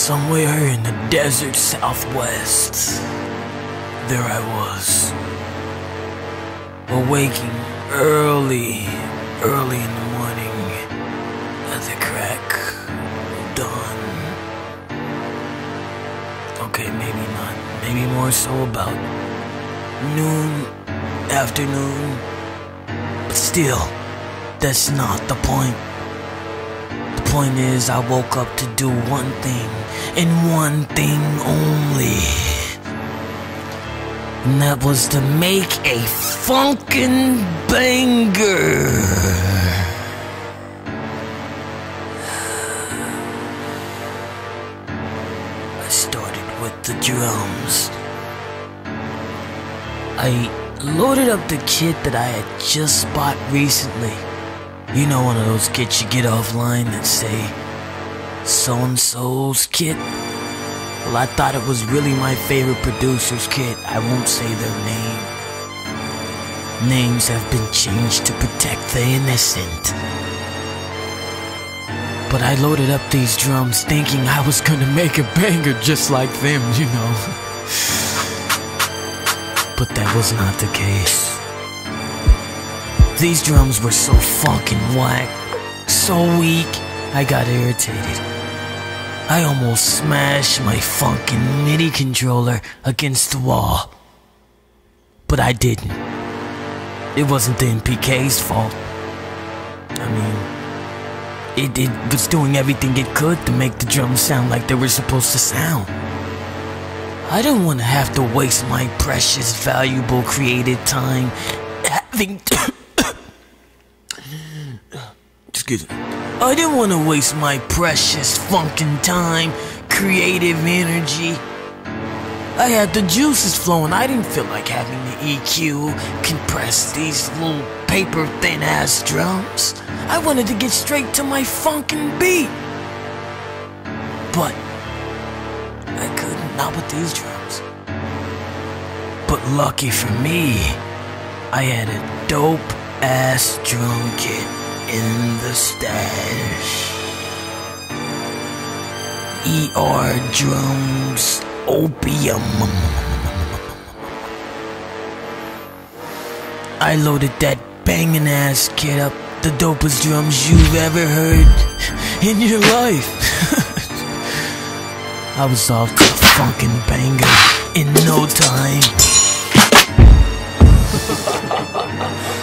Somewhere in the desert southwest, there I was. Awaking early, early in the morning at the crack of dawn. Okay, maybe not. Maybe more so about noon, afternoon. But still, that's not the point. Point is, I woke up to do one thing, and one thing only. And that was to make a funkin' banger. I started with the drums. I loaded up the kit that I had just bought recently. You know, one of those kits you get offline that say so and so's kit? Well, I thought it was really my favorite producer's kit. I won't say their name. Names have been changed to protect the innocent. But I loaded up these drums thinking I was gonna make a banger just like them, you know. but that was not the case. These drums were so fucking whack, so weak, I got irritated. I almost smashed my fucking MIDI controller against the wall. But I didn't. It wasn't the MPK's fault. I mean, it, it was doing everything it could to make the drums sound like they were supposed to sound. I didn't want to have to waste my precious, valuable creative time having to. I didn't want to waste my precious funkin' time, creative energy. I had the juices flowing. I didn't feel like having the EQ compress these little paper thin ass drums. I wanted to get straight to my funkin' beat. But I couldn't, not with these drums. But lucky for me, I had a dope ass drum kit in the stash. ER drums opium. I loaded that banging ass kit up, the dopest drums you've ever heard in your life. I was off to a funkin' banger in no time.